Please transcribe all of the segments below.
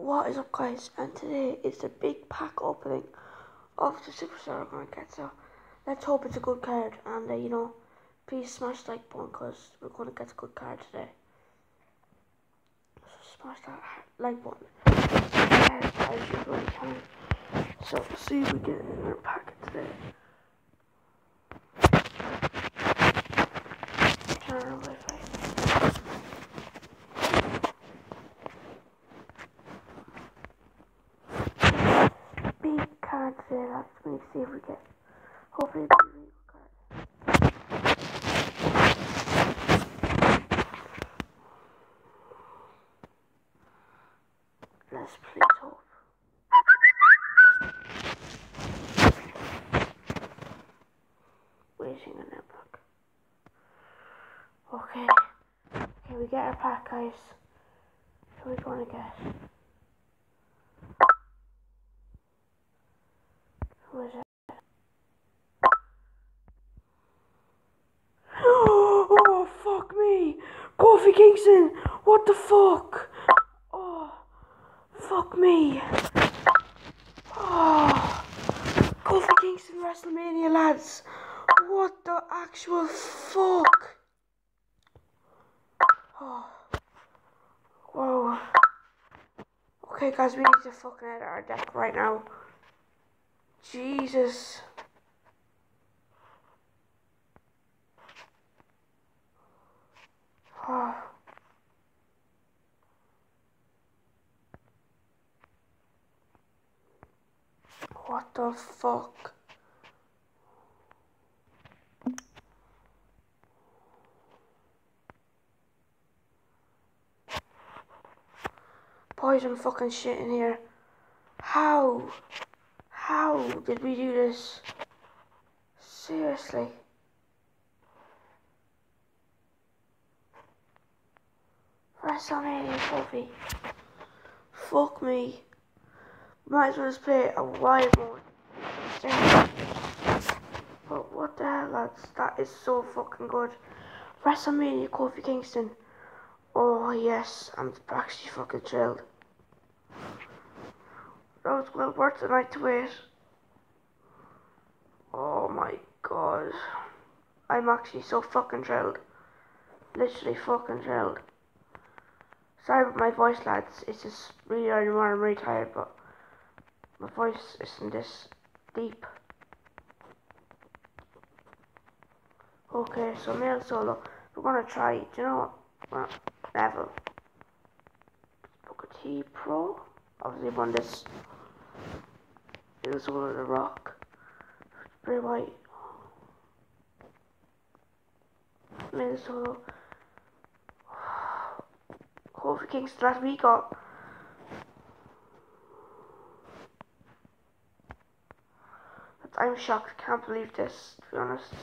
What is up guys? And today is the big pack opening of the superstar so let's hope it's a good card and uh, you know please smash like button because we're to get a good card today. So smash that like button. As, you can. So see if we get in our packet today turn on Wi-Fi card today. Let's me see if we get. Hopefully, good card. Let's please hope. Waiting on that book. Okay. Okay, we get our pack, guys. Who are we going to get? Who is it? Oh, fuck me! Kofi Kingston! What the fuck? Oh, fuck me! Oh, Kofi Kingston WrestleMania, lads! What the actual fuck? Oh, whoa. Okay, guys, we need to fucking edit our deck right now. Jesus. Oh. What the fuck? Poison fucking shit in here. How? How did we do this? Seriously. WrestleMania trophy. Fuck me. Might as well just play a wide mode. But what the hell, lads? That is so fucking good. WrestleMania Kofi Kingston. Oh, yes. I'm actually fucking thrilled. That was well worth the night to wait. Oh my god. I'm actually so fucking thrilled. Literally fucking thrilled. Sorry about my voice, lads. It's just really early morning. I'm really tired, but my voice isn't this deep. Okay, so male solo. We're gonna try. Do you know what? Well, level. Booker T Pro. Obviously, won this. It was all of the rock. Bray Wyatt. Male solo. Kofi Kingston last week got. I'm shocked. Can't believe this. To be honest.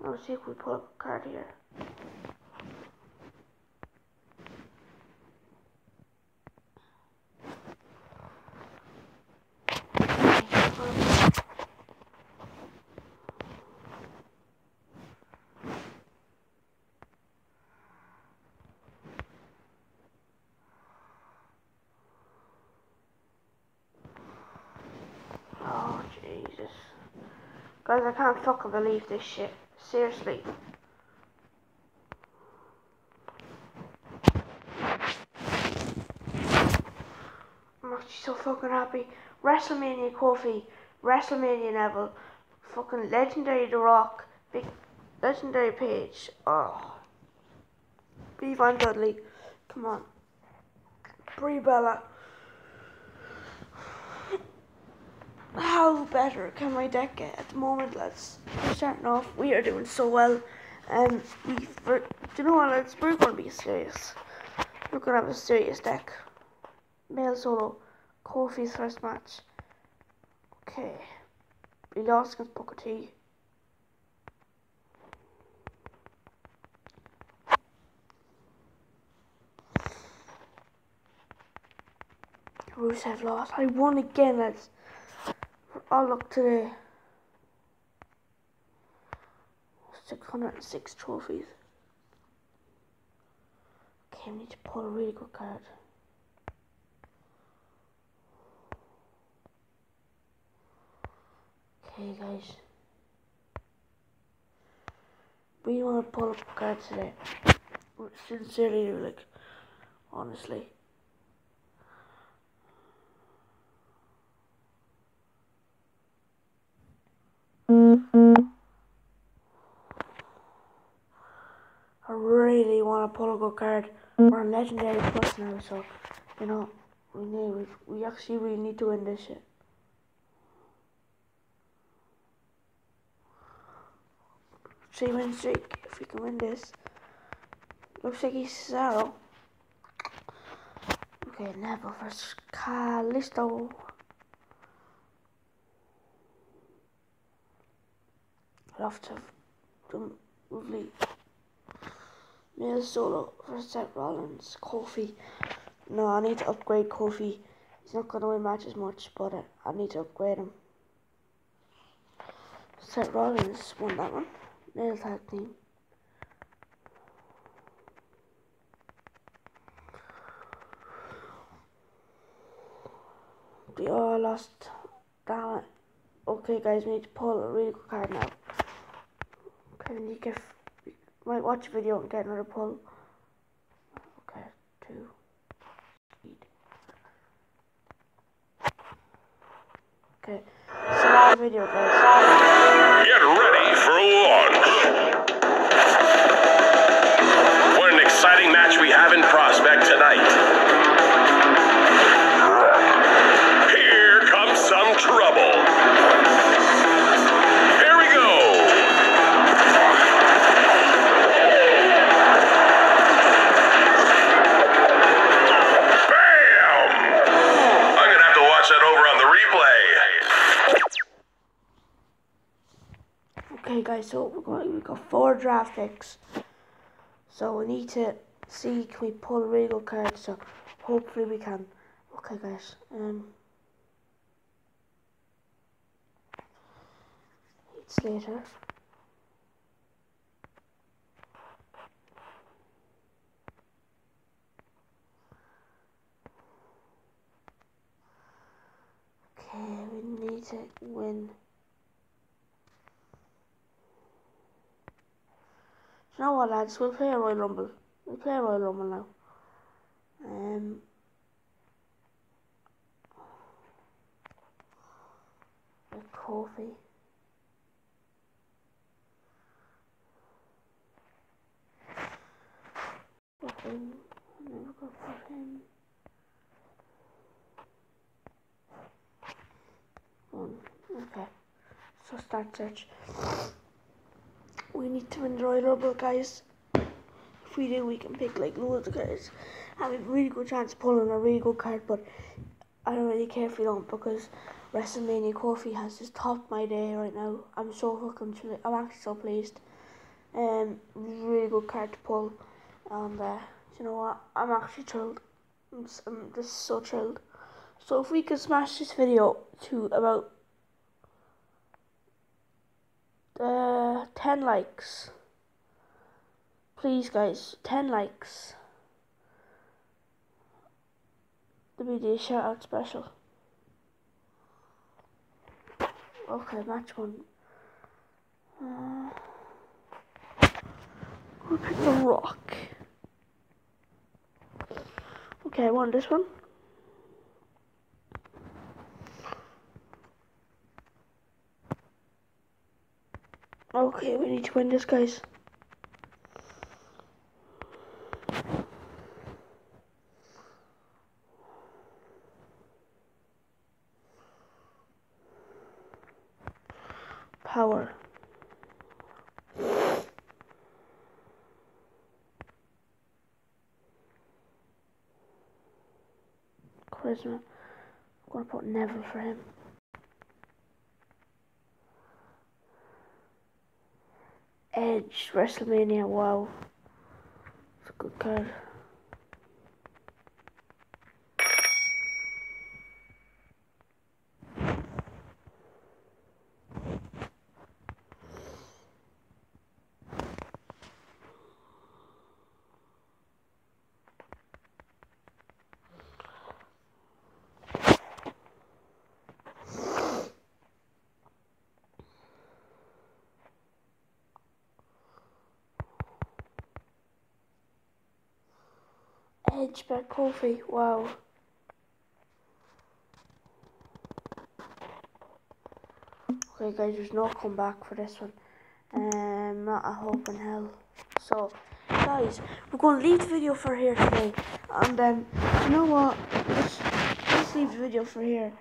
Let's see if we pull up a card here. Oh, Jesus. Guys, I can't fucking believe this shit. Seriously. I'm actually so fucking happy. WrestleMania Kofi, WrestleMania Neville, fucking Legendary The Rock, big Legendary Paige. Oh. D-Von Dudley. Come on. Brie Bella. How better can my deck get at the moment? We're starting off. We are doing so well. Um, we do you know what, lads? We're going to be serious. We're going to have a serious deck. Male solo. Kofi's first match. Okay. We lost against Booker T. Rusev lost. I won again, lads. Up today. 606 trophies. Okay, I need to pull a really good card. Okay, guys. We want to pull a card today. Sincerely, like, honestly. I really want a good card. We're on legendary plus now, so you know we need we, we actually really need to win this shit. Three win streak. If we can win this, looks like he's Cesaro. Okay, Neville versus Kalisto. To have some lovely Male Solo for Seth Rollins. Kofi. No, I need to upgrade Kofi. He's not going to win matches much, but I need to upgrade him. Seth Rollins won that one. Male tag team. We all lost. Damn it. Okay, guys, we need to pull a really good card now. We need to might watch a video and get another pull. Okay, two. Okay, so video, guys. Get ready for launch. Guys, so we're going, we've got four draft picks. So we need to see can we pull a really good card. So hopefully we can. Okay, guys. Um. It's later. Okay, we need to win. You know what, lads? We'll play a Royal Rumble. We'll play a Royal Rumble now. Um. Him. On. Okay. So start search. We need to enjoy Rumble, guys. If we do, we can pick like loads of cards. Have a really good chance of pulling a really good card, but I don't really care if we don't because WrestleMania Kofi has just topped my day right now. I'm so fucking. I'm actually so pleased. Um, really good card to pull, and uh, you know what? I'm actually thrilled. I'm just, I'm just so thrilled. So if we could smash this video to about uh, 10 likes. Please, guys, 10 likes. The video shout out special. Okay, match one. Uh, we'll pick the rock. Okay, I won this one. Okay, we need to win this, guys. Power. Charisma. I'm gonna put Neville for him. WrestleMania, wow. It's a good card. Hedgeback Kofi, wow. Okay guys, there's no comeback for this one. Um, not a hope in hell. So, guys, we're going to leave the video for here today. And then, um, you know what? Let's, let's leave the video for here.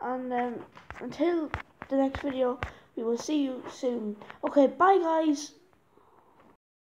And um, until the next video, we will see you soon. Okay, bye guys.